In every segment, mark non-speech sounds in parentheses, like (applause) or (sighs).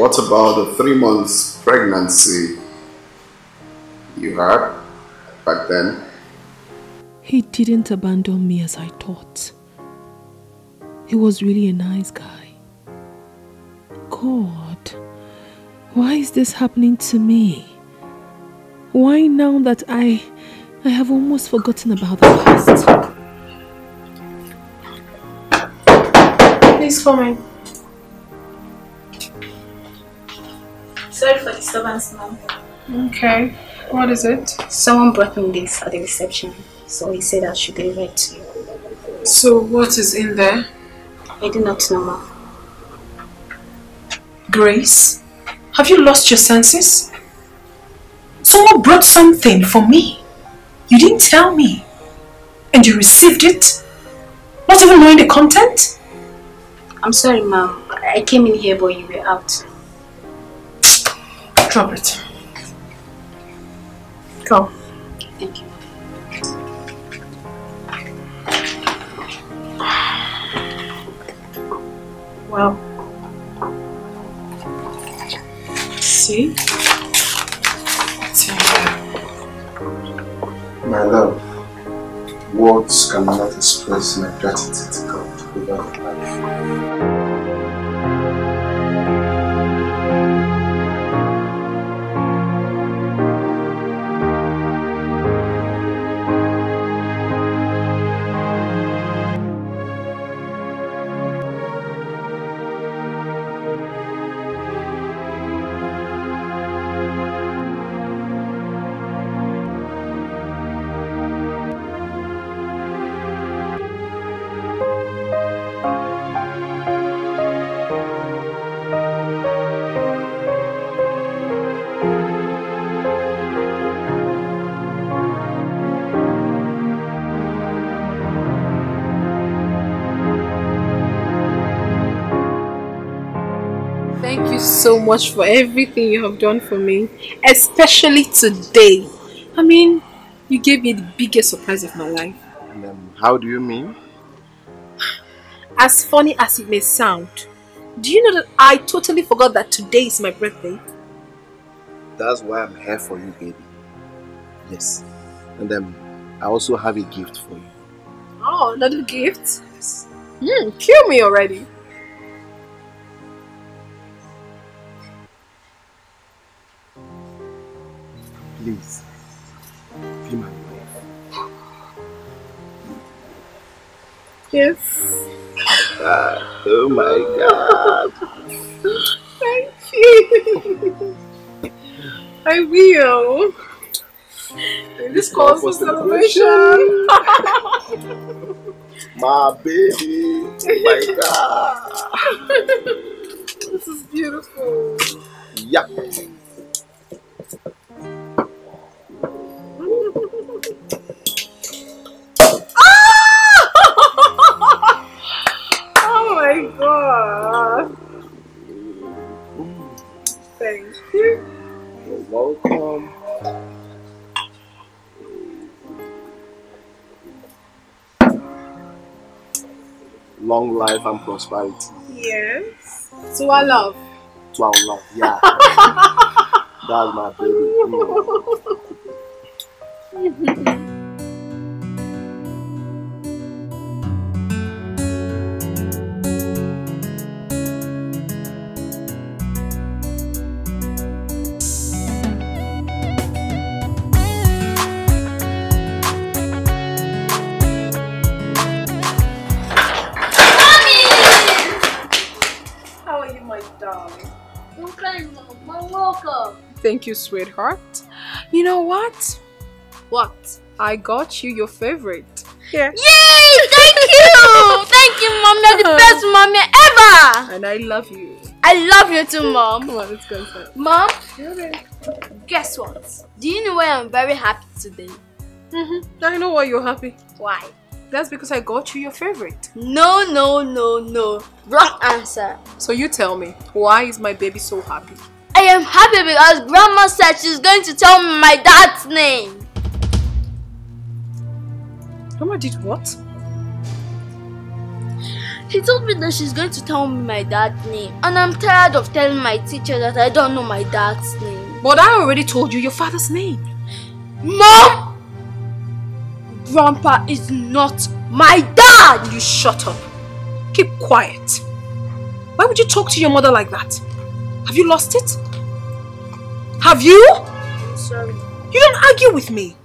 So, what about the three months pregnancy you had back then? He didn't abandon me as I thought. He was really a nice guy. God, why is this happening to me? Why now that I I have almost forgotten about the past? Please come in. Sorry for disturbance, ma'am. Okay. What is it? Someone brought me this at the reception, so he said I should deliver it to you. So what is in there? I do not know, ma'am. Grace? Have you lost your senses? Someone brought something for me. You didn't tell me. And you received it? Not even knowing the content? I'm sorry, ma'am. I came in here, but you were out. Drop it. Go. Thank you. Well. See? It's. My love, words cannot express my gratitude to God over your life. So much for everything you have done for me, especially today. I mean, you gave me the biggest surprise of my life. And, um, how do you mean? As funny as it may sound, do you know that I totally forgot that today is my birthday? That's why I'm here for you, baby. Yes. And um, I also have a gift for you. Oh, another gift? Hmm, kill me already. Please, be my wife. Yes. Ah, oh my God. Thank you. I will. This calls for celebration. (laughs) My baby. Oh my God. (laughs) this is beautiful. Life and prosperity Yes. To our love. to our love. Yeah. (laughs) That's my baby. Mm. Thank you, sweetheart. You know what? What? I got you your favorite. Here. Yay! Thank you! (laughs) Thank you, Mom. You're the best mommy ever! And I love you. I love you too, Mom. Come on, let's go inside. Mom, guess what? Do you know why I'm very happy today? Mm-hmm. I know why you're happy. Why? That's because I got you your favorite. No, no, no, no. Wrong answer. So you tell me, why is my baby so happy? I am happy because Grandma said she's going to tell me my dad's name. Grandma did what? He told me that she's going to tell me my dad's name. And I'm tired of telling my teacher that I don't know my dad's name. But I already told you your father's name. Mom! Grandpa is not my dad! You shut up. Keep quiet. Why would you talk to your mother like that? Have you lost it? Have you? I'm Sorry. You don't argue with me.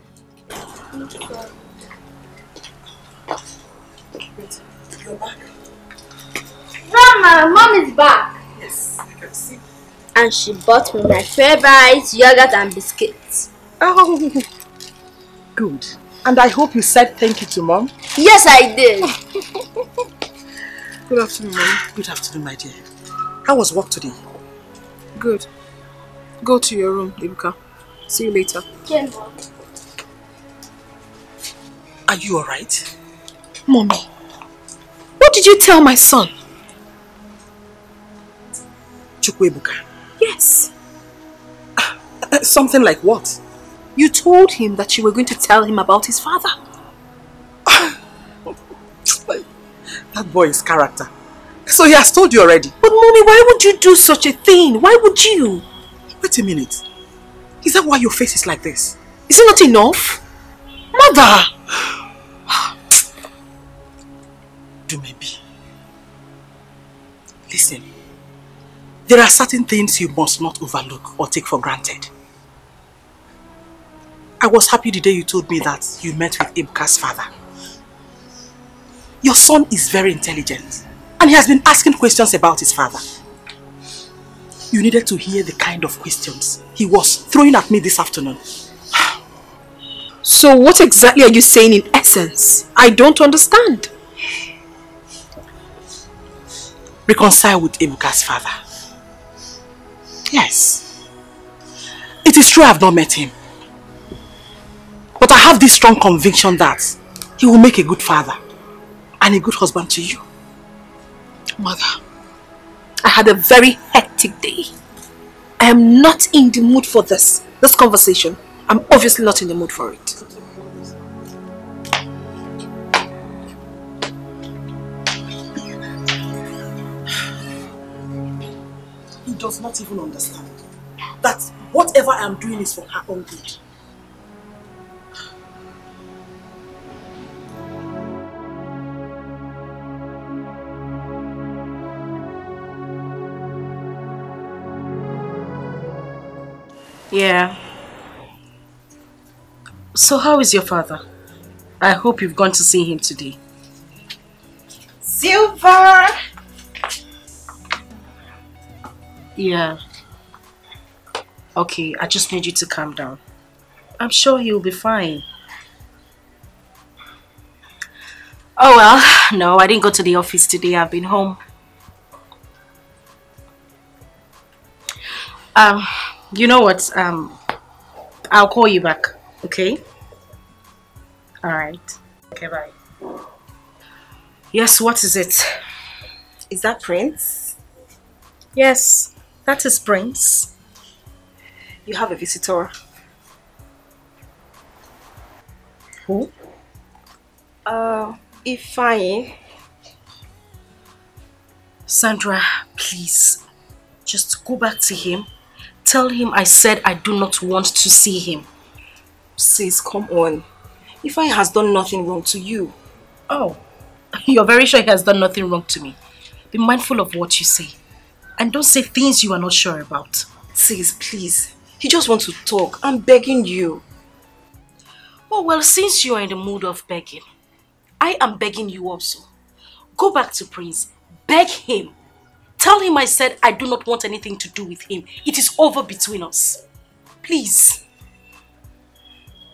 Grandma, mom is back. Yes, I can see. And she bought me my favorite yogurt and biscuits. Oh, good. And I hope you said thank you to mom. Yes, I did. (laughs) Good afternoon, mom. Good afternoon, my dear. How was work today? Good. Go to your room, Ebuka. See you later. Okay, mom. Are you alright? Mommy, what did you tell my son? Chukwuebuka. Yes. Uh, something like what? You told him that you were going to tell him about his father. (sighs) That boy is character. So he has told you already. But mommy, why would you do such a thing? Why would you? Wait a minute. Is that why your face is like this? Is it not enough? Mother! (sighs) Dumebi. Listen. There are certain things you must not overlook or take for granted. I was happy the day you told me that you met with Ebuka's father. Your son is very intelligent and he has been asking questions about his father. You needed to hear the kind of questions he was throwing at me this afternoon. So what exactly are you saying in essence? I don't understand. reconcile with Ebuka's father. Yes. It is true I have not met him. But I have this strong conviction that he will make a good father and a good husband to you. Mother, I had a very hectic day. I am not in the mood for this, this conversation. I'm obviously not in the mood for it. He does not even understand that whatever I am doing is for her own good. Yeah. So how is your father? I hope you've gone to see him today. Sylvia! Yeah. Okay, I just need you to calm down. I'm sure he'll be fine. Oh well, (sighs) no, I didn't go to the office today. I've been home. Um, you know what? Um, I'll call you back, okay? Alright. Okay, bye. Yes, what is it? Is that Prince? Yes, that is Prince. You have a visitor. Who? Uh, Ifeanyi. Sandra, please, just go back to him. Tell him I said I do not want to see him. Sis, come on. Ifeanyi has done nothing wrong to you. Oh, (laughs) you're very sure he has done nothing wrong to me. Be mindful of what you say. And don't say things you are not sure about. Sis, please. He just wants to talk. I'm begging you. Oh, well, since you are in the mood of begging, I am begging you also. Go back to Prince. Beg him. Tell him I said I do not want anything to do with him. It is over between us. Please.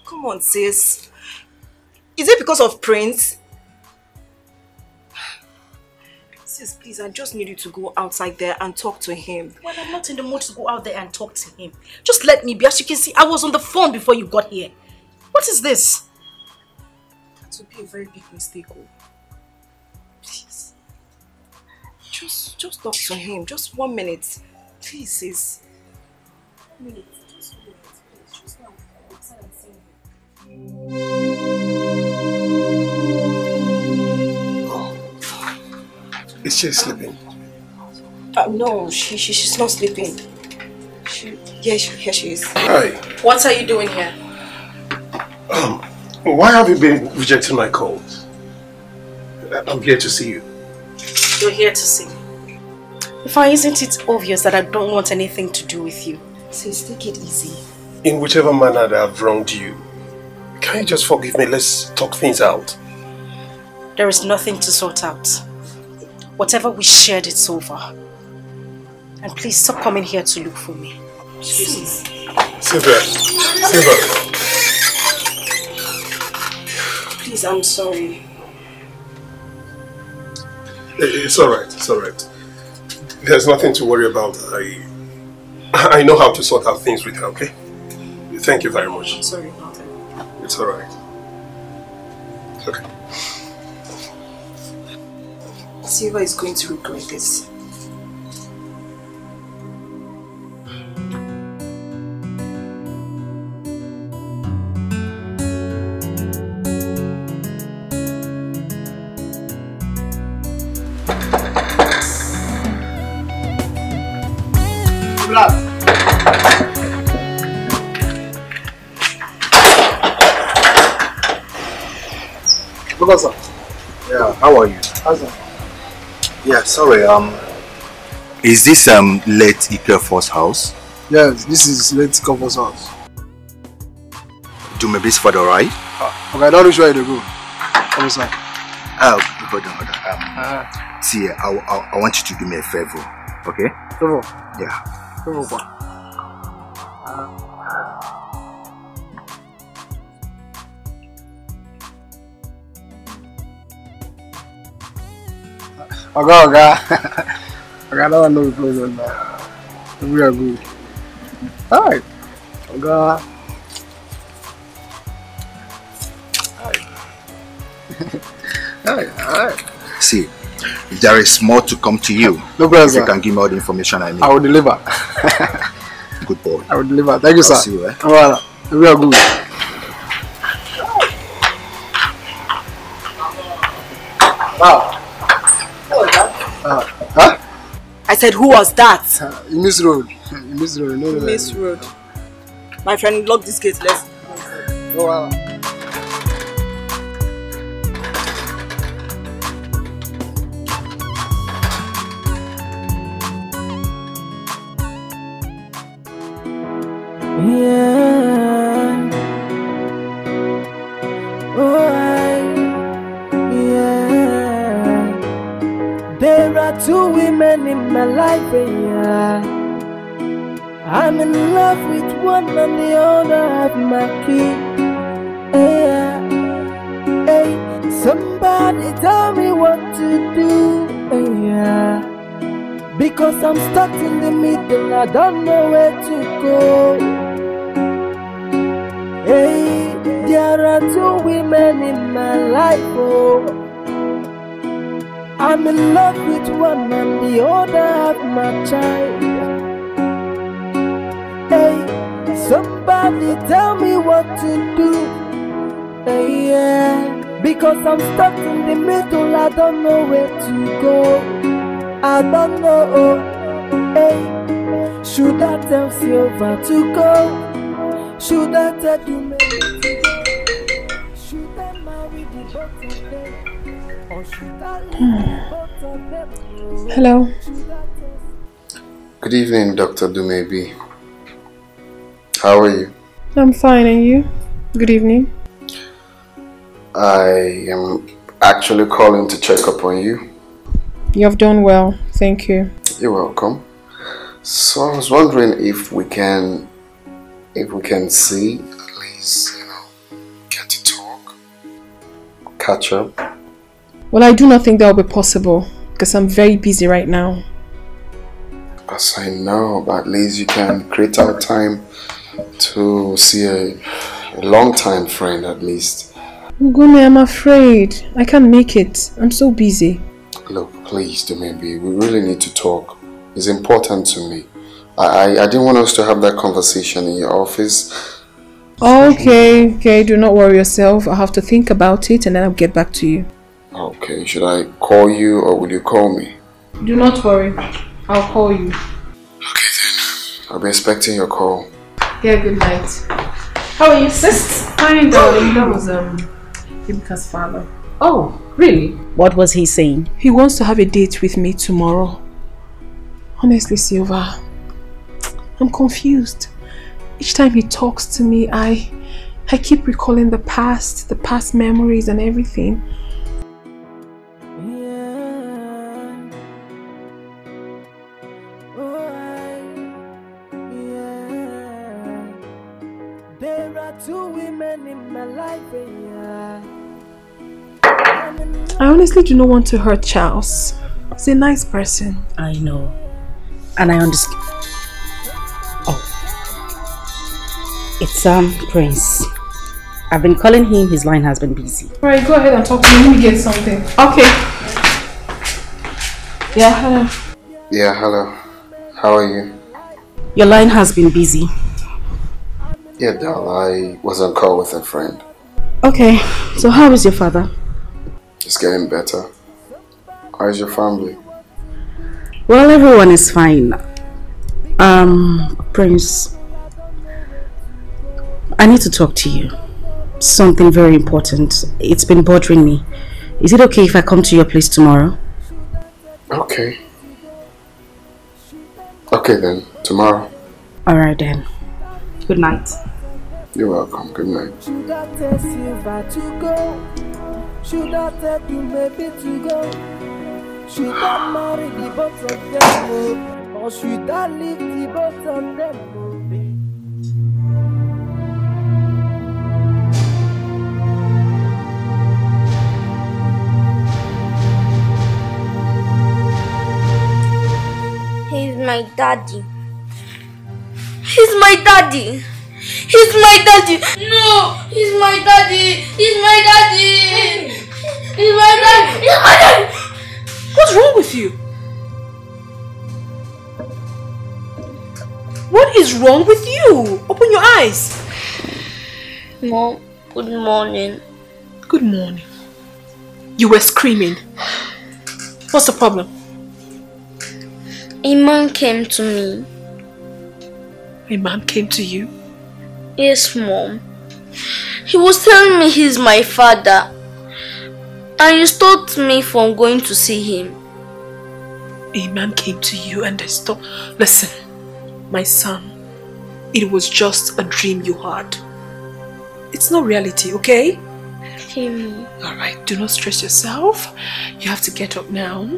Come on, sis. Is it because of Prince? Sis, please, I just need you to go outside there and talk to him. Well, I'm not in the mood to go out there and talk to him. Just let me be. As you can see, I was on the phone before you got here. What is this? That would be a very big mistake. Oh. Just, just talk to him. Just one minute. Please, sis. One minute. Just one minute, please. Just now. Outside and see him. Is she sleeping? Uh, no, she, she she's not sleeping. She, yeah, she, here she is. Hi. What are you doing here? Um, why have you been rejecting my calls? I'm here to see you. You're here to see me. Why isn't it obvious that I don't want anything to do with you? Sis, take it easy. In whichever manner that I've wronged you, can you just forgive me? Let's talk things out. There is nothing to sort out. Whatever we shared, it's over. And please stop coming here to look for me. Excuse me. Sylvia. Sylvia. Please, I'm sorry. Eh, eh, it's alright, it's alright. There's nothing to worry about. I (laughs) I know how to sort out things with her, okay? Thank you very much. I'm sorry about. It's alright. Okay. Sylvia is going to regret this. Professor. Yeah, how are you? How's? Yeah, sorry, um... Is this um late Ikefor's house? Yes, this is late Ikefor's house. Do my best father, right? Okay, I don't know where to go. Come inside. Oh, hold on, hold on. Um, see, I, I, I want you to do me a favor, okay? Favor? Yeah. Favor (laughs) the place. We are good. Alright. (laughs) Alright, alright. See, if there is more to come to you, No problem, if you can give me all the information I need. I will deliver. (laughs) Good boy. I will deliver. Thank you, I'll sir. see you, eh? Alright. We are good. Wow. Uh, huh? I said, who was that? Uh, miss road. Miss road. No. Miss Road. My friend, lock this gate. Let's. No, wow. And the other have my key. Yeah. Hey, somebody tell me what to do. Yeah. Because I'm stuck in the middle, I don't know where to go. Hey, there are two women in my life, oh. I'm in love with one and the other have my child. Somebody tell me what to do. Hey, yeah, because I'm stuck in the middle, I don't know where to go. I don't know. Hey, should I tell Sylvia to go? Should I tell you maybe to go? Should I marry the both them? Or should I leave the hmm. both them? Hello. Should I tell Good evening, Dr. Dumebi. How are you? I'm fine, and you? Good evening. I am actually calling to check up on you. You have done well, thank you. You're welcome. So I was wondering if we can, if we can see at least, you know, get to talk, catch up. Well, I do not think that will be possible because I'm very busy right now. As I know, but at least you can create out time to see a, a long time friend at least. Ugumi, I'm afraid. I can't make it. I'm so busy. Look, please, Dumebi, we really need to talk. It's important to me. I, I, I didn't want us to have that conversation in your office. Okay, okay, do not worry yourself. I'll have to think about it and then I'll get back to you. Okay, should I call you or will you call me? Do not worry. I'll call you. Okay then. I'll be expecting your call. Yeah, good night. How are you, sis? Fine, darling. That was um Ebuka's father. Oh, really? What was he saying? He wants to have a date with me tomorrow. Honestly, Sylvia, I'm confused. Each time he talks to me, I I keep recalling the past, the past memories and everything. Honestly do not want to hurt Charles. He's a nice person. I know. And I understand. Oh. It's um Prince. I've been calling him, his line has been busy. Alright, go ahead and talk to me. Let me get something. Okay. Yeah, hello. Yeah, hello. How are you? Your line has been busy. Yeah, Dal, I was on call with a friend. Okay, so how is your father? It's getting better. How's your family? Well, everyone is fine. Um, Prince, I need to talk to you. Something very important. It's been bothering me. Is it okay if I come to your place tomorrow? Okay. Okay then, tomorrow. Alright then. Good night. You're welcome. Good night. Should I tell you maybe to go? Should I marry the both of them? oh? Or should I leave the both of them? oh. He's my daddy. He's my daddy. He's my daddy. No, he's my daddy. He's my daddy. He's my daddy. He's my daddy. What's wrong with you? What is wrong with you? Open your eyes. Mom, good morning. Good morning. You were screaming. What's the problem? A man came to me. A man came to you? Yes, mom. He was telling me he's my father. And he stopped me from going to see him. A man came to you and they stopped. Listen, my son, it was just a dream you had. It's not reality, okay? Okay, mom. Alright, do not stress yourself. You have to get up now,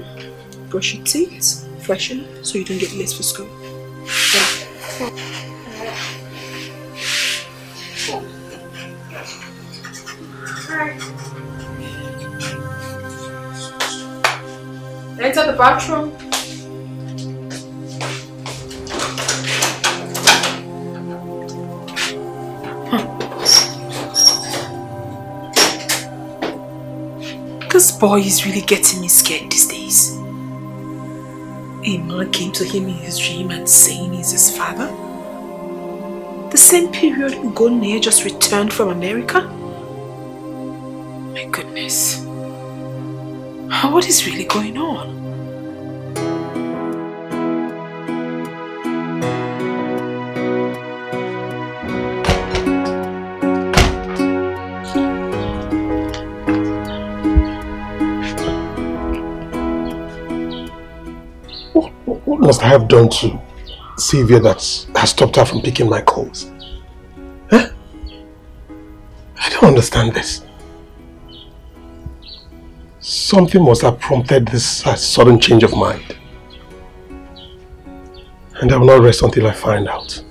brush your teeth, freshen so you don't get late for school. Get up. Enter the bathroom. This boy is really getting me scared these days. A man came to him in his dream and saying he's his father. The same period Ugonne just returned from America. My goodness. What is really going on? What, what must I have done to Sylvia that has stopped her from picking my calls? Don't understand this. Something must have prompted this uh, sudden change of mind. And I will not rest until I find out.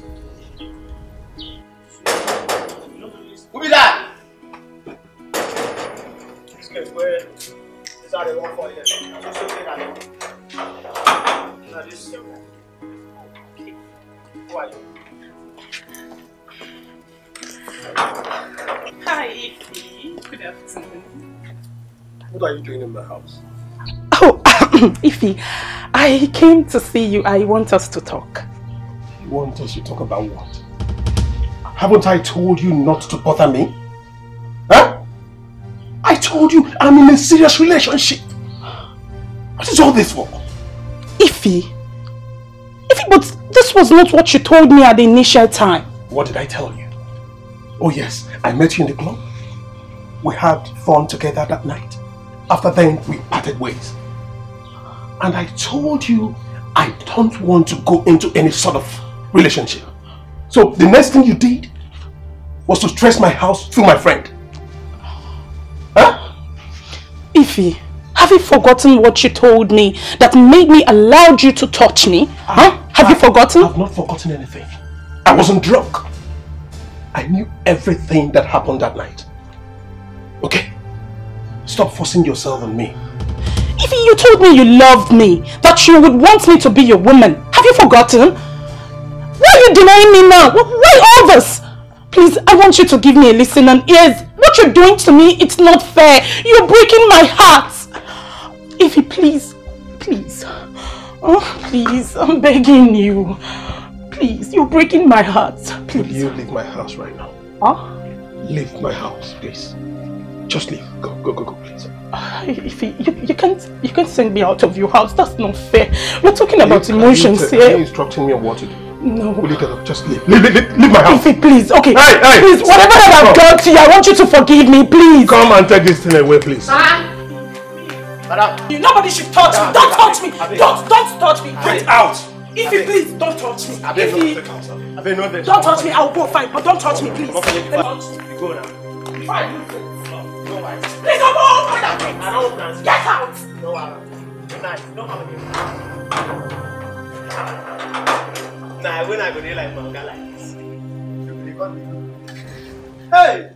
Came to see you. I want us to talk. You want us to talk about what? Haven't I told you not to bother me? Huh? I told you I'm in a serious relationship. What is all this for? Ify. Ify, but this was not what you told me at the initial time. What did I tell you? Oh yes, I met you in the club. We had fun together that night. After then, we parted ways. And I told you I don't want to go into any sort of relationship. So the next thing you did was to stress my house through my friend. Huh? Ify, have you forgotten what you told me that made me allow you to touch me? Huh? Have I, you forgotten? I've not forgotten anything. I wasn't drunk. I knew everything that happened that night. Okay? Stop forcing yourself on me. You told me you loved me, that you would want me to be your woman. Have you forgotten? Why are you denying me now? Why all this? Please, I want you to give me a listen and ears. What you're doing to me, it's not fair. You're breaking my heart. Ify, please, please. Oh, please, I'm begging you. Please, you're breaking my heart. Please. Will you leave my house right now? Huh? Leave my house, please. Just leave. Go, go, go, go, please. (sighs) Ify, you, you can't you can't send me out of your house. That's not fair. We're talking about you- emotions are you, Are you instructing me on what to do? No. Will you get up? Just leave. Leave, leave, leave, leave my house. Ify, please. Okay. Hey, hey. Please, whatever that I've done to you, I want you to forgive me, please. Come and take this thing away, please. You, nobody should touch me. Don't touch me. Don't don't touch me. Get out. Ify, please don't touch me. Ify, don't touch me. I'll go fine, but don't touch me, please. Let me touch you. Go now. Fine. Please don't over that way. I don't dance. Get out. No, I don't. Good night. No come again. Nah, when I go there like manga like this. Hey!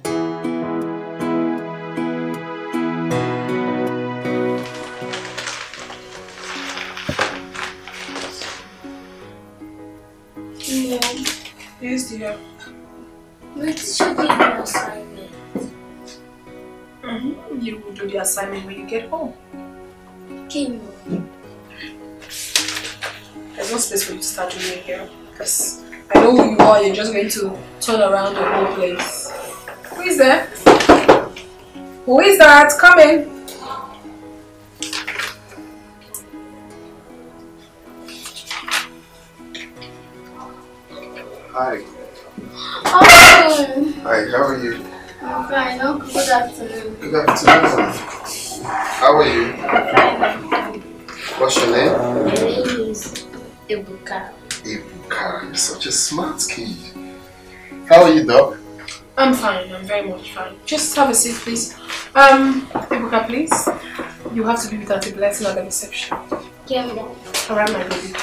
Mom, yes, dear. My teacher gave me an assignment. Mm-hmm. You will do the assignment when you get home. Okay, Mom. There's no space for you to start doing it here. Because I know who you are, you're just going to turn around the whole place. Who is there? Who is that? Come in. Hi. Oh, Hi, how are you? I'm fine. Uncle, good afternoon. Good afternoon. How are you? I'm fine. What's your name? My name is Ebuka. Ibuka. You're such a smart kid. How are you, Doc? I'm fine. I'm very much fine. Just have a seat, please. Um, Ebuka, please. You have to be with Auntie Blessing at the reception. Yeah, Mom. Alright, my baby.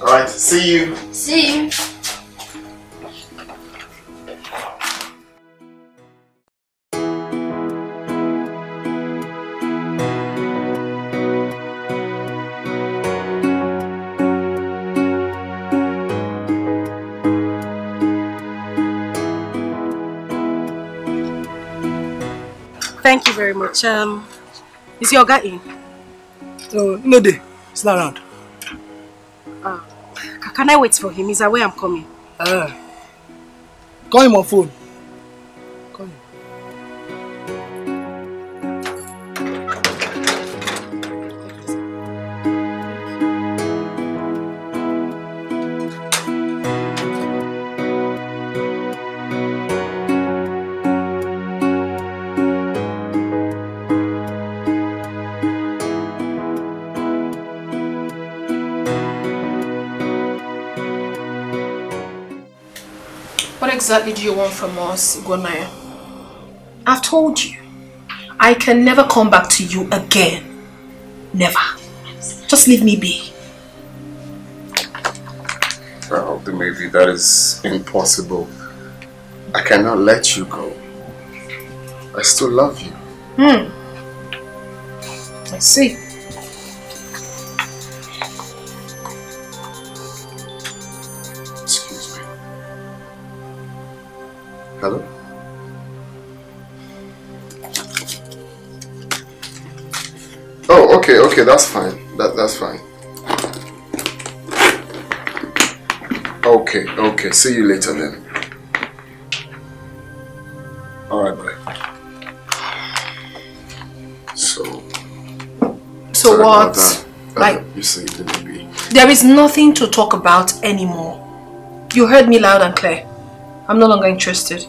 Alright, see you. See you. Thank you very much. Um, is your guy in? No, no day. It's not around. Uh, can I wait for him? He's aware I'm coming. Uh, call him on phone. Exactly do you want from us, Gonaya? I've told you. I can never come back to you again. Never. Just leave me be. Well, then maybe that is impossible. I cannot let you go. I still love you. Hmm. I see. Hello? Oh, okay, okay, that's fine. That that's fine. Okay, okay. See you later then. All right, bye. So, So what? that. Uh, like, you see, there is nothing to talk about anymore. You heard me loud and clear. I'm no longer interested.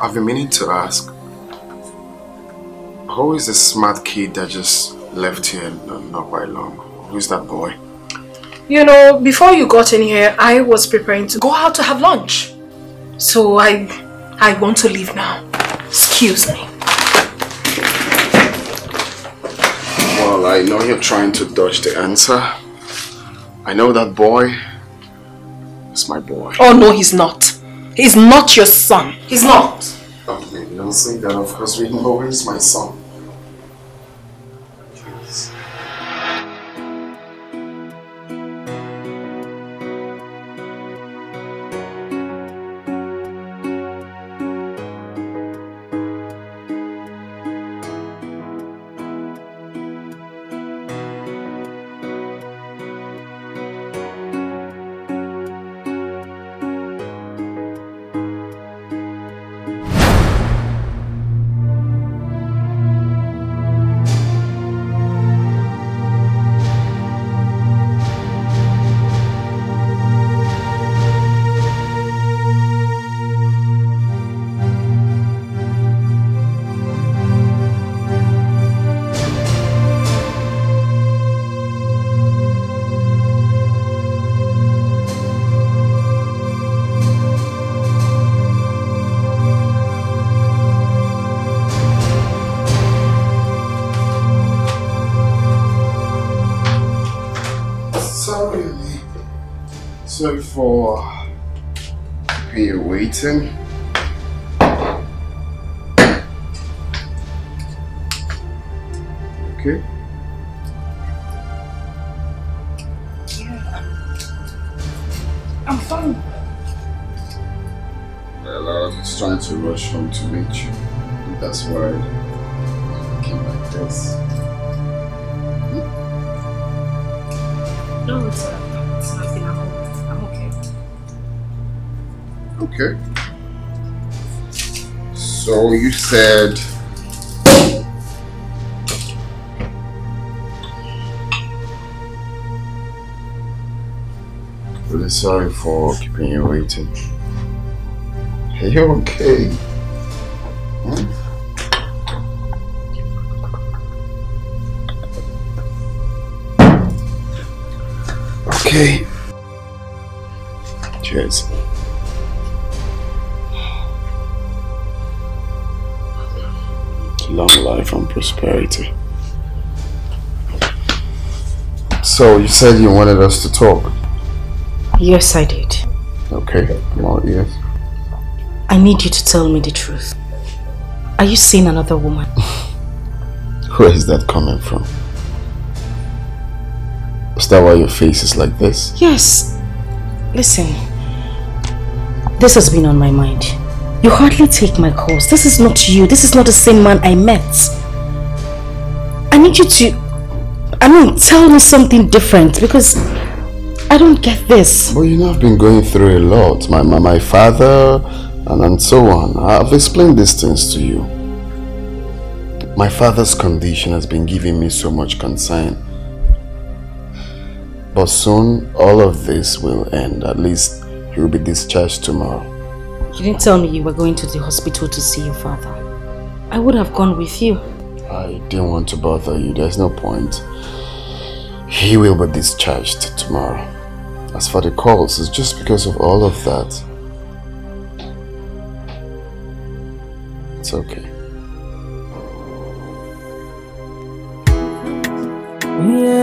I've been meaning to ask. Who is the smart kid that just left here not, quite long? Who is that boy? You know, before you got in here, I was preparing to go out to have lunch. So I, I want to leave now. Excuse me. Well, I know you're trying to dodge the answer. I know that boy is my boy. Oh no, he's not. He's not your son. He's not. Baby, don't say that. Of course, we know he's my son. Well, I was trying to rush home to meet you. That's why I came like this. No, it's, uh, it's nothing. I'm, I'm okay. Okay. So you said really sorry for keeping you waiting. Are you okay? Hmm? Okay. Cheers. Long life and prosperity. So you said you wanted us to talk. Yes, I did. Okay, I'm all ears. I need you to tell me the truth. Are you seeing another woman? (laughs) Where is that coming from? Is that why your face is like this? Yes. Listen. This has been on my mind. You hardly take my calls. This is not you. This is not the same man I met. I need you to... I mean, tell me something different because I don't get this. Well, you know, I've been going through a lot. My, my, my father and, and so on. I've explained these things to you. My father's condition has been giving me so much concern. But soon, all of this will end. At least, he will be discharged tomorrow. You didn't tell me you were going to the hospital to see your father. I would have gone with you. I didn't want to bother you. There's no point. He will be discharged tomorrow. As for the calls, it's just because of all of that. Okay. Yeah.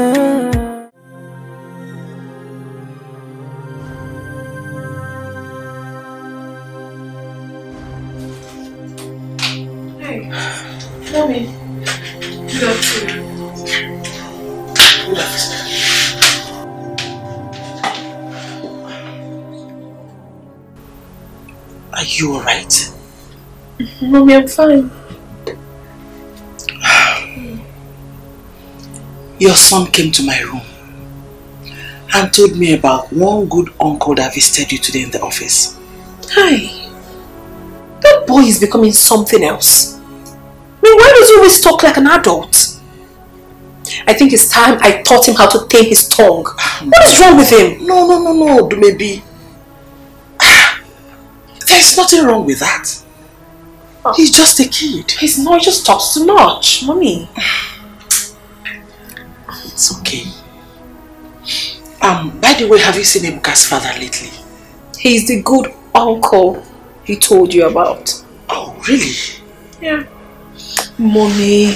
Fine. (sighs) Your son came to my room and told me about one good uncle that visited you today in the office. Hi. That boy is becoming something else. I mean, why does he always talk like an adult? I think it's time I taught him how to tame his tongue. (sighs) What is wrong with him? No, no, no, no, maybe. (sighs) There's nothing wrong with that. He's just a kid. He's not, he just talks too much, mommy. It's okay. Um, by the way, have you seen Ebuka's father lately? He's the good uncle he told you about. Oh, really? Yeah. Mommy.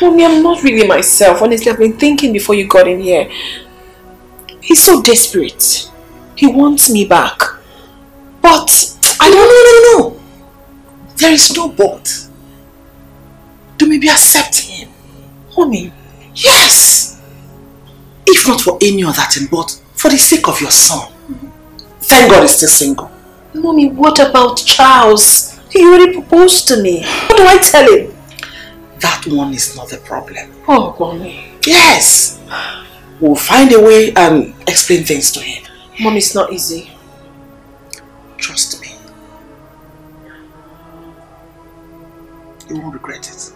Mommy, I'm not really myself. Honestly, I've been thinking before you got in here. He's so desperate. He wants me back. But I don't know, no, no, no. There is no but. Do maybe accept him. Mommy. Yes. If not for any other thing, but for the sake of your son. Thank God he's still single. Mommy, what about Charles? He already proposed to me. What do I tell him? That one is not the problem. Oh, mommy. Yes. We'll find a way and explain things to him. Mommy, it's not easy. Trust me. You won't regret it.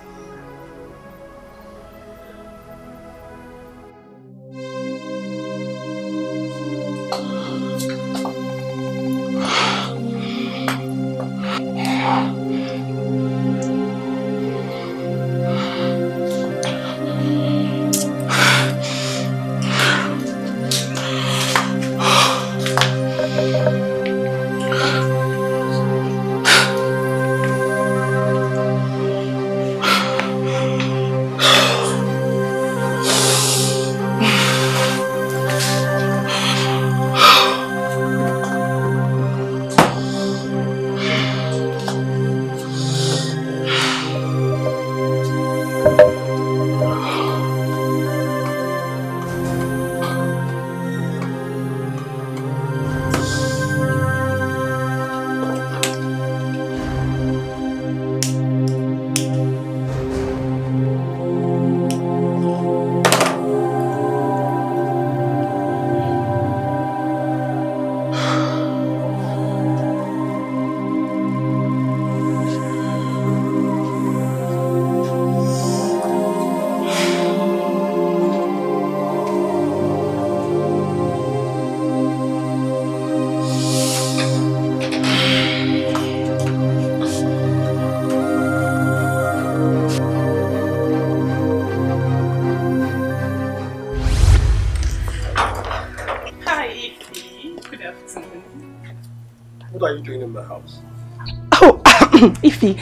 Ify,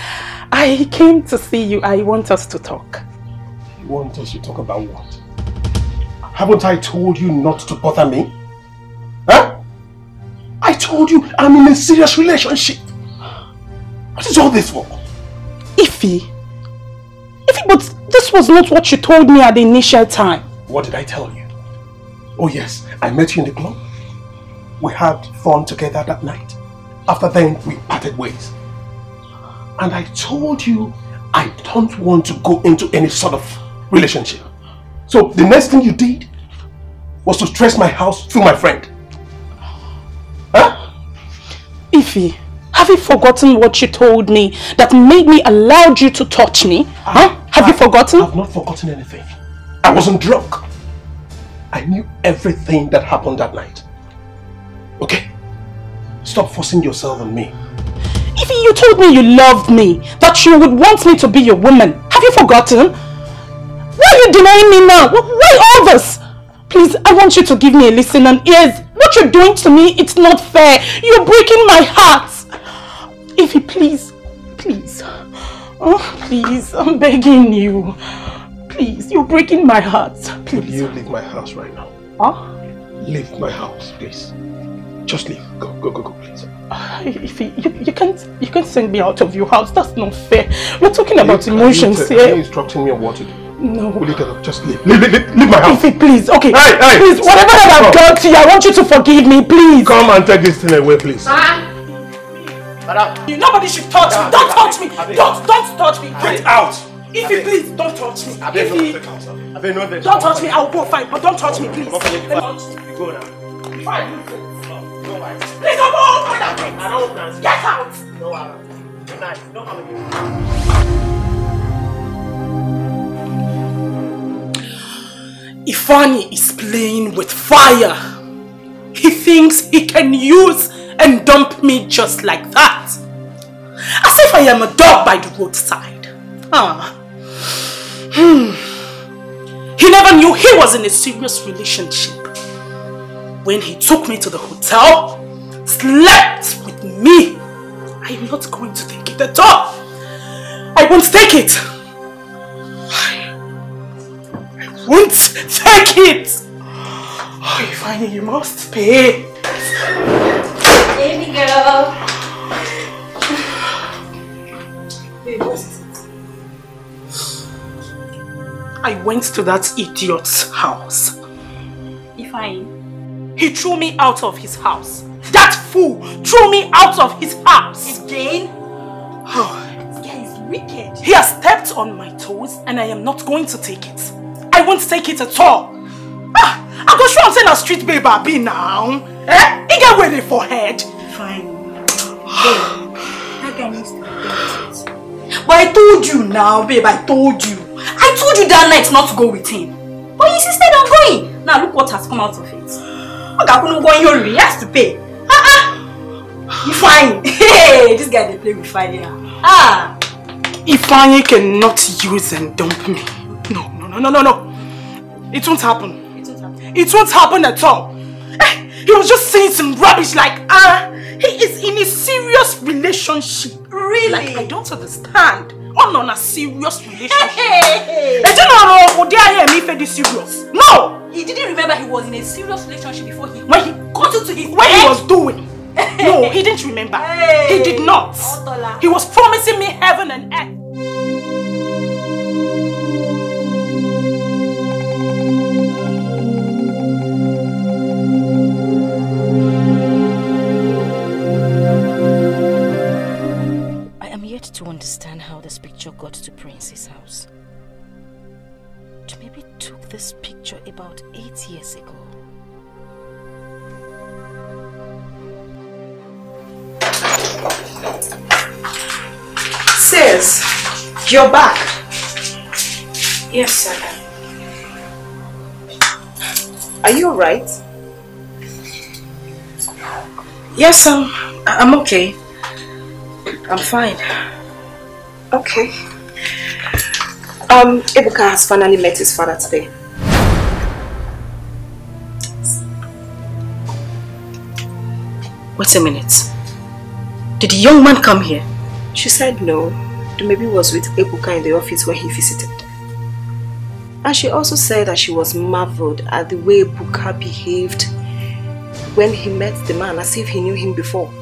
I came to see you. I want us to talk. You want us to talk about what? Haven't I told you not to bother me? Huh? I told you I'm in a serious relationship. What is all this for? Ify. Ify, but this was not what you told me at the initial time. What did I tell you? Oh yes, I met you in the club. We had fun together that night. After then, we parted ways. And I told you I don't want to go into any sort of relationship. So the next thing you did was to stress my house through my friend. Huh? Ify, have you forgotten what you told me that made me allow you to touch me? Huh? Have you forgotten? I've not forgotten anything. I wasn't drunk. I knew everything that happened that night. Okay? Stop forcing yourself on me. Ify, you told me you loved me, that you would want me to be your woman. Have you forgotten? Why are you denying me now? Why all this? Please, I want you to give me a listen and ears. What you're doing to me, it's not fair. You're breaking my heart. Ify, please, please. Oh, please, I'm begging you. Please, you're breaking my heart. Will Please. you leave my house right now? Huh? Leave my house, please. Just leave. Go, go, go, go, please. (sighs) Ify, you, you can't you can't send me out of your house. That's not fair. We're talking about Are you- emotions are you, Are you instructing me on what to do? No. Will you get up? Just leave. Leave, leave, leave, leave my house. Ify, please. Okay. Hey, hey. Please, whatever that I've done to you, I want you to forgive me, please. Come and take this thing away, please. You, nobody should touch me. Don't touch me. Don't don't touch me. Get out. Ify, please, don't touch me. Abeg, no Ify, take house. Abeg, no take don't touch me. I'll go fine, but don't touch me, please. Don't touch me. Go now. Fine. Please don't open that thing. Get out. No, I tonight. You don't have any. Ifeanyi is playing with fire. He thinks he can use and dump me just like that. As if I am a dog by the roadside. Ah. Hmm. He never knew he was in a serious relationship. When he took me to the hotel, slept with me. I am not going to take it at all. I won't take it. I won't take it. Oh, Ifeanyi, you must pay. Baby girl. I went to that idiot's house. Ifeanyi. He threw me out of his house. That fool threw me out of his house. Again? Oh, This guy is wicked. he has stepped on my toes and I am not going to take it. I won't take it at all. Ah, I go show am say na street babe I be now. Eh? He get ready for head. Fine. Babe, that guy needs to be dealt But I told you now, babe, I told you. I told you that night not to go with him. But you insisted on going. Now look what has come out of it. Ogakunu going here, he has to pay. Ah ah. You fine. (laughs) Hey, this guy they play with fire. Ah. Ifeanyi cannot use and dump me. No, no, no, no, no, no. It won't happen. It won't happen. It won't happen at all. Eh, He was just saying some rubbish like, ah, he is in a serious relationship. Really? Like, I don't understand. Oh, no, a serious relationship. Hey. Eh, do you know, would I hear me say this serious? No! He didn't remember he was in a serious relationship before he When he got into his When he was doing. No, (laughs) he didn't remember. He did not. Otola. He was promising me heaven and earth. I am yet to understand picture got to Prince's house. Maybe took this picture about eight years ago. Sis, you're back. Yes, sir. Are you alright? Yes, um, I- I'm okay. I'm fine. Okay. Um, Ebuka has finally met his father today. Wait a minute. Did the young man come here? She said no. Dumebi was with Ebuka in the office when he visited. And she also said that she was marveled at the way Ebuka behaved when he met the man as if he knew him before.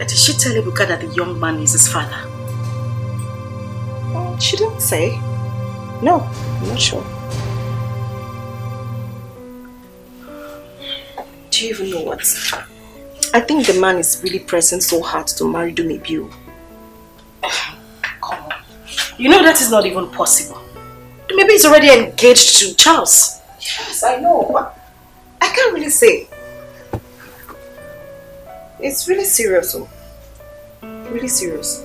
Did she tell Ebuka that the young man is his father? Uh, She didn't say. No, I'm not sure. Do you even know what? I think the man is really pressing so hard to marry Dumebi. You know that is not even possible. Maybe he's already engaged to Charles. Yes, I know, but I can't really say. It's really serious, oh. Really serious.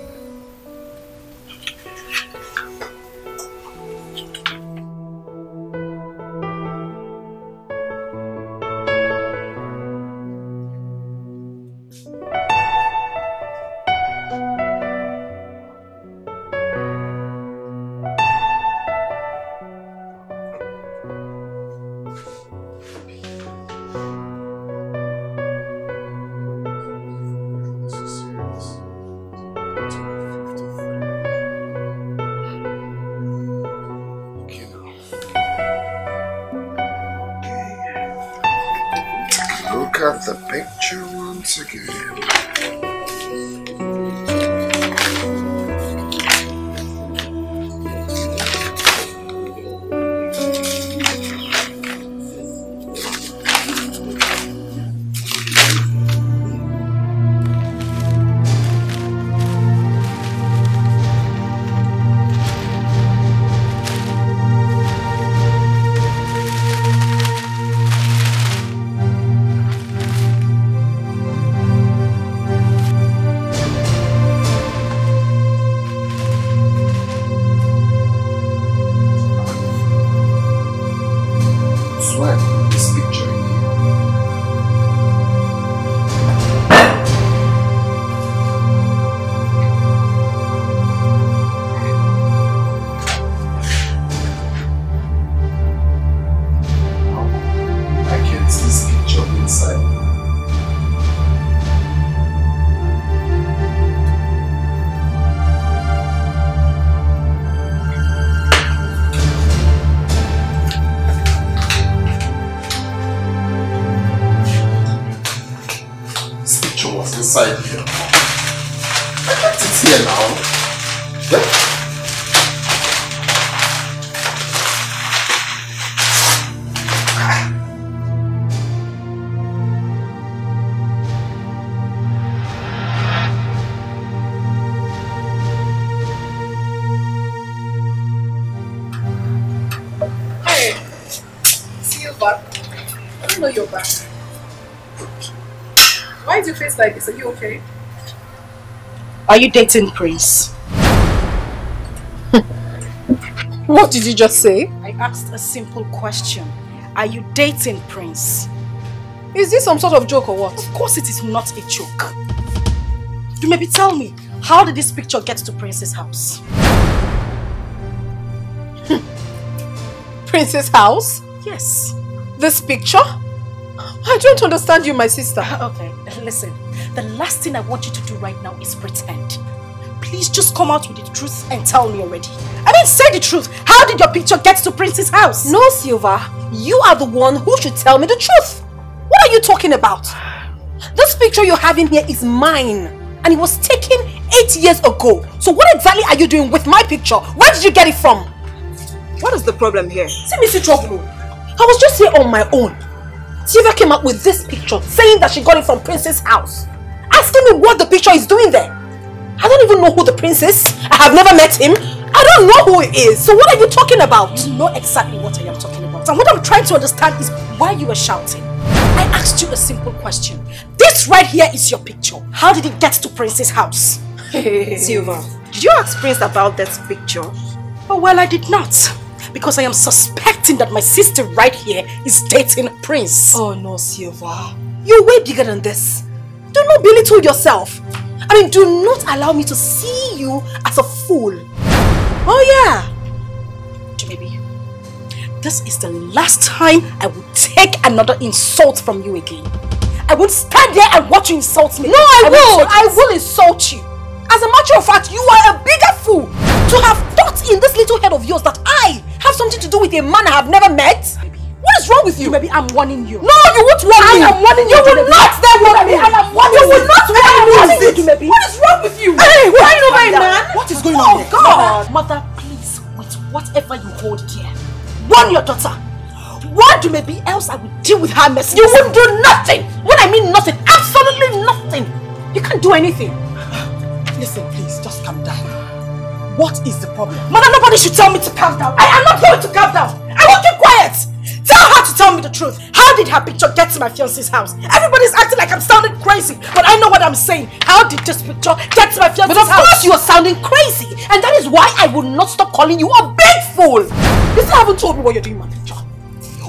Is your face like this? Are you okay? Are you dating Prince? (laughs) What did you just say? I asked a simple question. Are you dating Prince? Is this some sort of joke or what? Of course it is not a joke. You maybe tell me, how did this picture get to Prince's house? (laughs) Prince's house? Yes. This picture? I don't understand you, my sister. Uh, okay, listen. The last thing I want you to do right now is pretend. Please just come out with the truth and tell me already. I mean, say the truth. How did your picture get to Prince's house? No, Sylvia. You are the one who should tell me the truth. What are you talking about? This picture you're having here is mine. And it was taken eight years ago. So what exactly are you doing with my picture? Where did you get it from? What is the problem here? See, Missy Trouble. I was just here on my own. Sylvia came up with this picture saying that she got it from Prince's house. Asking me what the picture is doing there. I don't even know who the prince is. I have never met him. I don't know who he is. So what are you talking about? You know exactly what I am talking about. And what I'm trying to understand is why you were shouting. I asked you a simple question. This right here is your picture. How did it get to Prince's house? (laughs) Sylvia, did you ask Prince about that picture? Oh, well, I did not. Because I am suspecting that my sister right here is dating a Prince. Oh no, Sylvia. You're way bigger than this. Do not belittle yourself. I mean, do not allow me to see you as a fool. Oh yeah. Baby, this is the last time I will take another insult from you again. I won't stand there and watch you insult me. No, I, will. won't. I will insult you. As a matter of fact, you are a bigger fool to have thought in this little head of yours that I have something to do with a man I have never met. What is wrong with you? Maybe I'm warning you. No, you won't warn me. I am warning you. You will not then warn me. I am warning You you. will not I warn warning me. you, Maybe. What is wrong with you? Hey, wait, Crying over calm a down. man? What is going Oh, on here? God. Mother, please, with whatever you hold dear, warn your daughter. Warn to maybe else I will deal with her mess. You won't do nothing. When I mean nothing, absolutely nothing. You can't do anything. Listen, please, just calm down. What is the problem? Mother, nobody should tell me to calm down. I am not going to calm down. I will keep. Tell her to tell me the truth. How did her picture get to my fiance's house? Everybody's acting like I'm sounding crazy, but I know what I'm saying. How did this picture get to my fiance's But of house? course you are sounding crazy. And that is why I will not stop calling you a big fool. You still haven't told me what you're doing with my picture.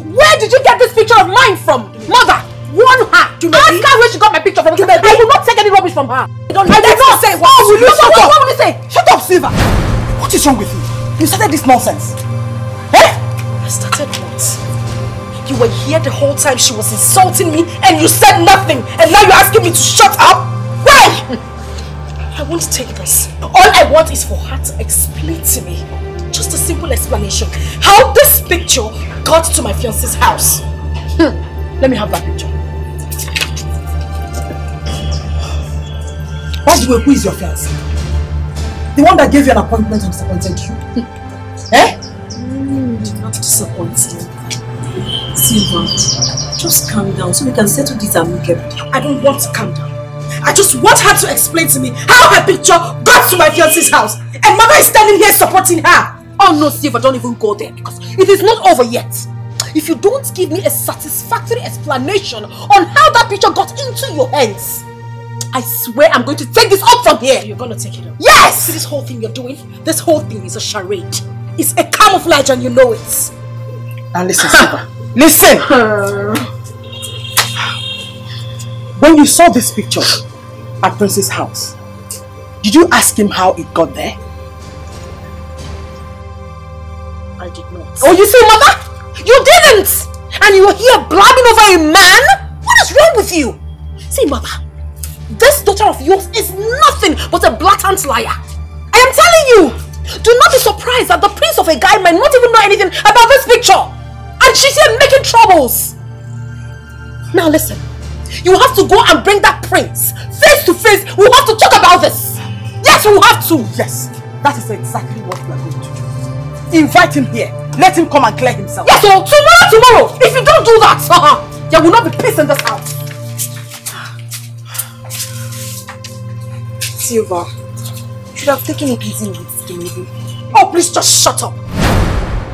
Where did you get this picture of mine from? Mother, warn her. Ask her where she got my picture from. I will not take any rubbish from her. I don't I did not say what. Oh, will you shut up? What will you say? Shut up, Sylvia. What is wrong with you? You started this nonsense. Eh? I started? You were here the whole time she was insulting me and you said nothing and now you're asking me to shut up? Why? I won't take this. All I want is for her to explain to me. Just a simple explanation. How this picture got to my fiance's house. Hmm. Let me have that picture. By the way, who is your fiancé? The one that gave you an appointment and disappointed you? eh? Not disappointed. Sylvia, just calm down so we can settle this amicably. I don't want to calm down. I just want her to explain to me how her picture got to my fiance's house. And mother is standing here supporting her. Oh no, Sylvia, don't even go there because it is not over yet. If you don't give me a satisfactory explanation on how that picture got into your hands, I swear I'm going to take this up from here. You're gonna take it up? Yes! See this whole thing you're doing? This whole thing is a charade. It's a camouflage and you know it. Now listen, Sylvia. Listen! when you saw this picture at Prince's house, did you ask him how it got there? I did not. Oh, you see, mother? You didn't! And you were here blabbing over a man? What is wrong with you? See, mother, this daughter of yours is nothing but a blatant liar. I am telling you! Do not be surprised that the prince of a guy might not even know anything about this picture. She's here making troubles. Now listen, you have to go and bring that prince face to face. We have to talk about this. Yes, we have to. Yes, that is exactly what we are going to do. Invite him here. Let him come and clear himself. Yes, so tomorrow, tomorrow. If you don't do that, uh -huh, there will not be peace in this house. Sylvia, you should have taken it easy with Skinny. Oh, please just shut up.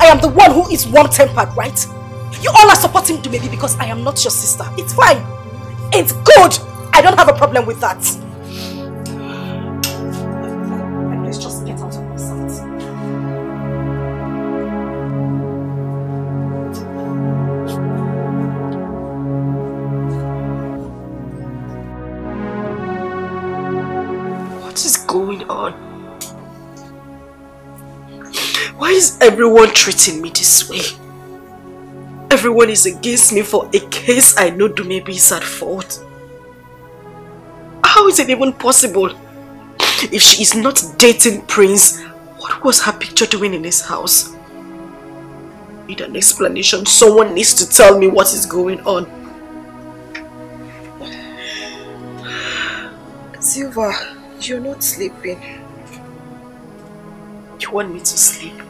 I am the one who is warm-tempered, right? You all are supporting me maybe because I am not your sister. It's fine. It's good. I don't have a problem with that. Everyone treating me this way? Everyone is against me for a case I know Dumebi is at fault. How is it even possible? If she is not dating Prince, what was her picture doing in his house? Need an explanation. Someone needs to tell me what is going on. Sylvia, you're not sleeping. You want me to sleep?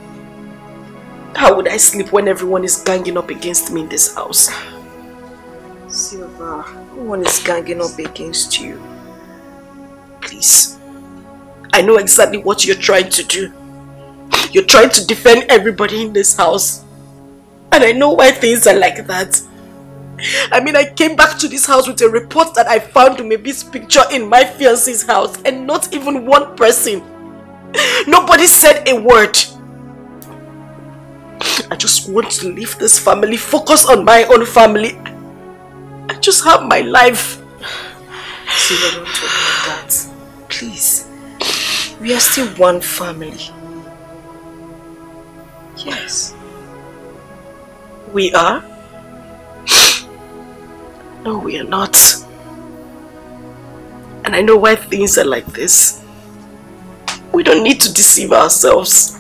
How would I sleep when everyone is ganging up against me in this house? Sylvia, no one is ganging up against you. Please. I know exactly what you're trying to do. You're trying to defend everybody in this house. And I know why things are like that. I mean, I came back to this house with a report that I found Dumebi's picture in my fiance's house and not even one person. Nobody said a word. I just want to leave this family, focus on my own family. I just have my life. Sylvia, don't talk like that. Please. We are still one family. Yes. We are? No, we are not. And I know why things are like this. We don't need to deceive ourselves.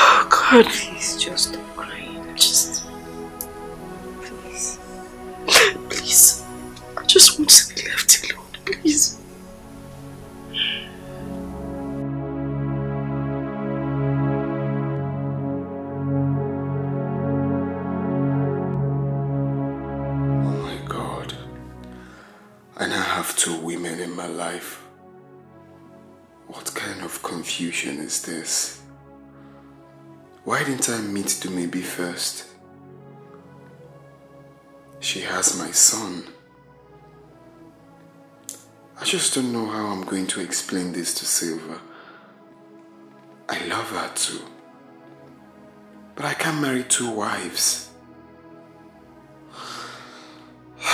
Oh (gasps) God. Please, just stop crying. Just... Please. Please. I just want to be left alone, please. Oh my God. I have two women in my life. What kind of confusion is this? Why didn't I meet Dumebi first? She has my son. I just don't know how I'm going to explain this to Sylvia. I love her too. But I can't marry two wives. (sighs)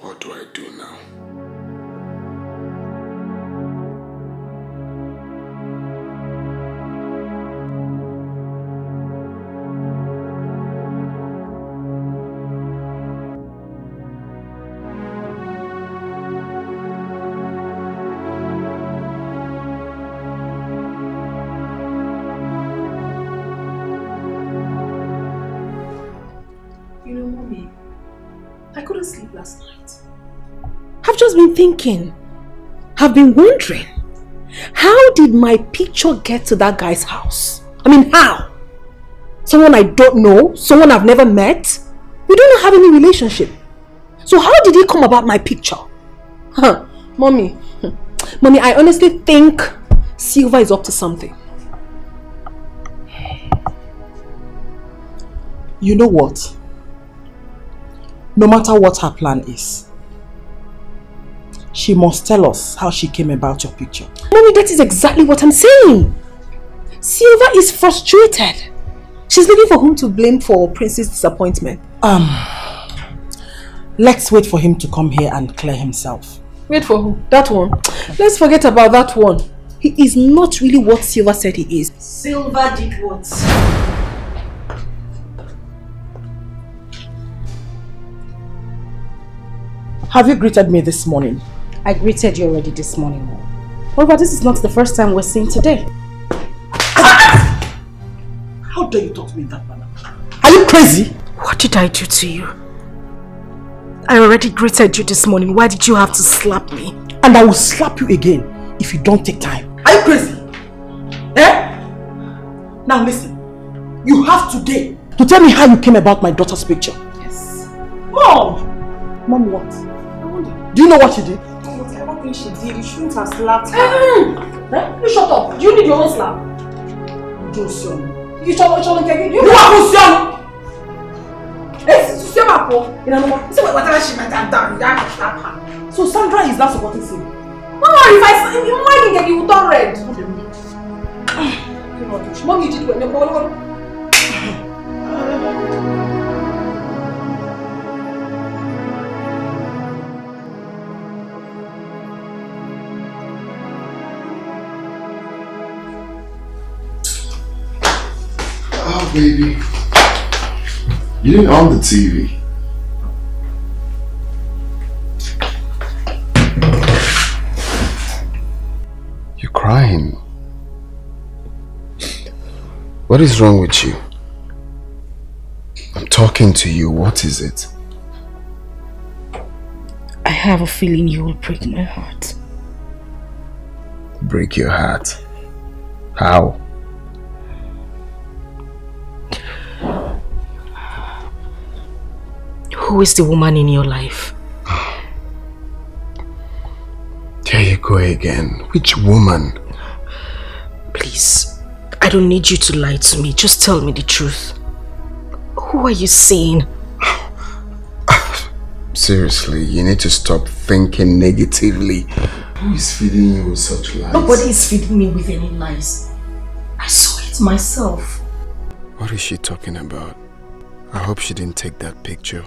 what do I do now? Just been thinking. I've been wondering. How did my picture get to that guy's house? I mean, how? Someone I don't know? Someone I've never met? We don't have any relationship. So how did he come about my picture? Huh, mommy. Hmm. Mommy, I honestly think Sylvia is up to something. You know what? No matter what her plan is, she must tell us how she came about your picture. Mommy, that is exactly what I'm saying. Sylvia is frustrated. She's looking for whom to blame for Prince's disappointment. Um, let's wait for him to come here and clear himself. Wait for who? That one. Let's forget about that one. He is not really what Sylvia said he is. Sylvia did what? Have you greeted me this morning? I greeted you already this morning. However, this is not the first time we're seeing today. How dare you talk to me in that manner? Are you crazy? What did I do to you? I already greeted you this morning. Why did you have to slap me? And I will slap you again if you don't take time. Are you crazy? Eh? Now listen. You have today to tell me how you came about my daughter's picture. Yes. Mom! Mom what? I wonder. Do you know what she did? I don't think she did. You shouldn't have slapped her. Eh? You shut up. Do you need your own slap? Josiah. You shut up, shut up, you. You are Josiah! Eh, Josiah Mapo. You know? See whatever she might have done, to slap her. So Sandra is not supporting. No worry, if I if you mind you turn red. Mom, you did well. Baby. You didn't on the TV. You're crying. What is wrong with you? I'm talking to you. What is it? I have a feeling you will break my heart. Break your heart. How? Who is the woman in your life? There you go again. Which woman? Please, I don't need you to lie to me. Just tell me the truth. Who are you seeing? Seriously, you need to stop thinking negatively. Who is feeding you with such lies? Nobody is feeding me with any lies. I saw it myself. What is she talking about? I hope she didn't take that picture.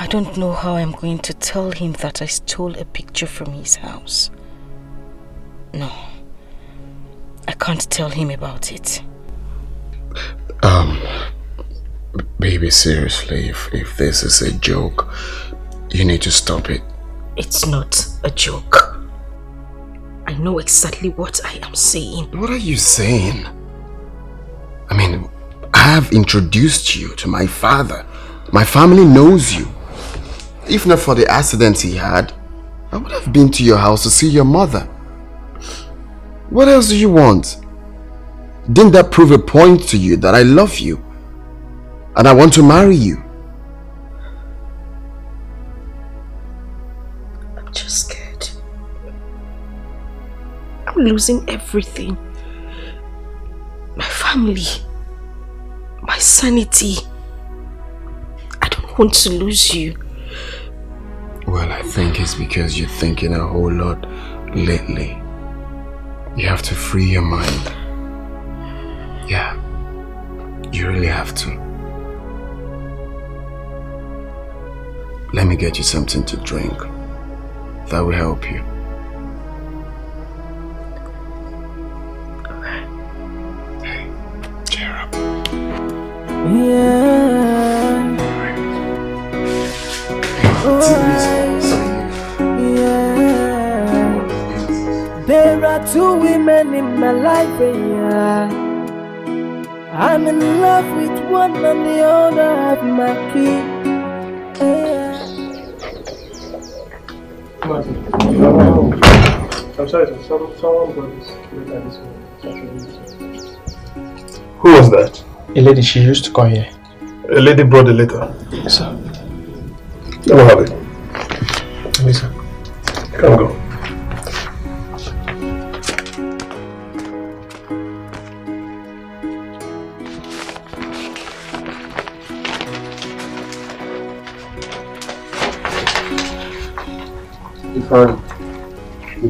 I don't know how I'm going to tell him that I stole a picture from his house. No. I can't tell him about it. Um, baby, seriously, if, if this is a joke, you need to stop it. It's not a joke. I know exactly what I am saying. What are you saying? I mean, I have introduced you to my father. My family knows you. If not for the accident he had, I would have been to your house to see your mother. What else do you want? Didn't that prove a point to you that I love you? And I want to marry you? I'm just scared. I'm losing everything. My family. My sanity. I don't want to lose you. Well, I think it's because you're thinking a whole lot lately. You have to free your mind. Yeah, you really have to. Let me get you something to drink. That will help you. Okay. Hey, cheer up. Yeah. Yeah. Are two women in my life, yeah. I'm in love with one and the other have my key. Yeah. I'm sorry, sir. Some, someone got this kid at this moment. Who was that? A lady she used to come here. A lady brought a letter. Yes, sir. Let me have it. Lisa. Come go.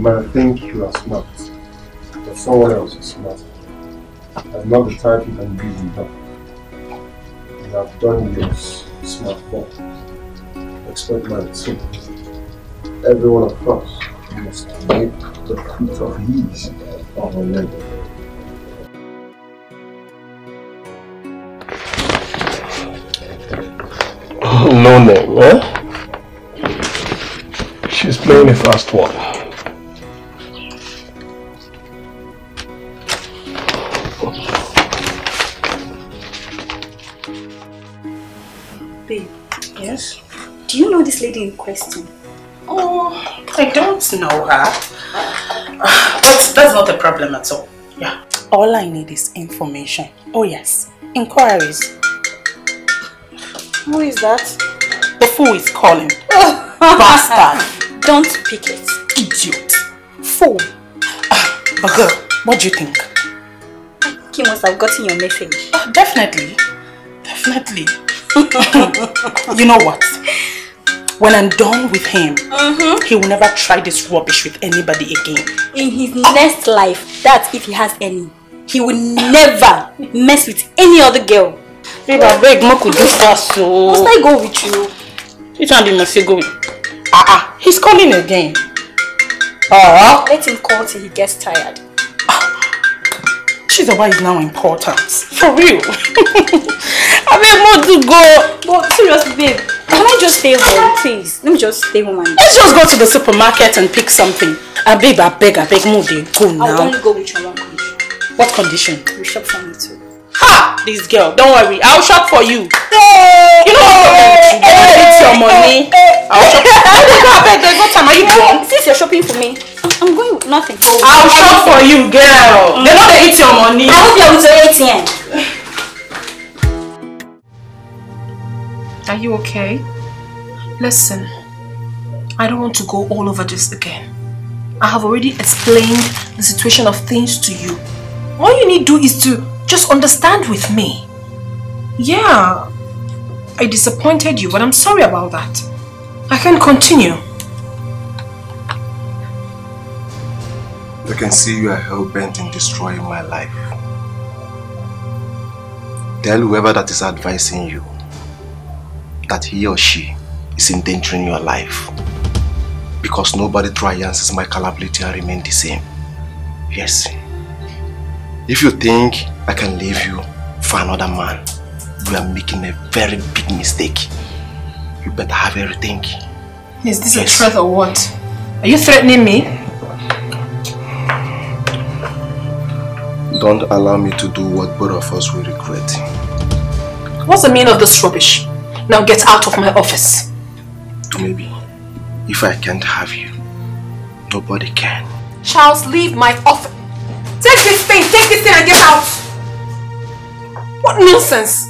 You might think you are smart, but someone else is smart. I'm not the type you can use in talk. You have done your s- smart part. Expect mine too. Every one of us must make the fruit of his our labor. No name, eh? She's playing a fast one. Question? Oh, I don't know her. But that's not a problem at all. Yeah. All I need is information. Oh yes, inquiries. Who is that? The fool is calling. Bastard. (laughs) Don't pick it. Idiot. Fool. Ah, But girl, what do you think? He must have gotten your message. Oh, definitely. Definitely. (laughs) you know what? When I'm done with him, he will never try this rubbish with anybody again. In his next life, that's if he has any, he will never mess with any other girl. Babe, I beg, Mo could do fast so. Must I go with you? Which one do you must go with? Ah ah, he's calling again. Ah, Let him call till he gets tired. she's the one is now important. For real. (laughs) I beg Mo to go. But seriously, babe, can I just stay home, please? Let me just stay home and Let's just go to the supermarket and pick something. Ah babe, I beg, I beg, Mo dey go I'll now. only go with your one condition. What condition? You shop for me too. Ha! This girl, don't worry, I'll shop for you. You know what? I want to eat your money. I'll shop. I don't go, I beg, no time. Are you drunk? Since you're shopping for me, I'm- going with nothing. I'll shop for you, girl. They know they eat your money. I hope you're with your ATM. Are you okay? Listen, I don't want to go all over this again. I have already explained the situation of things to you. All you need to do is to just understand with me. Yeah, I disappointed you, but I'm sorry about that. I can continue. I can see you are hell-bent in destroying my life. Tell whoever that is advising you that he or she is endangering your life. Because nobody triumphs my capability and remain the same. Yes. If you think I can leave you for another man, you are making a very big mistake. You better have everything. Is this Yes. a threat or what? Are you threatening me? Don't allow me to do what both of us will regret. What's the meaning of this rubbish? Now get out of my office. Maybe if I can't have you, nobody can. Charles, leave my office. Take this thing, take this thing and get out. What nonsense.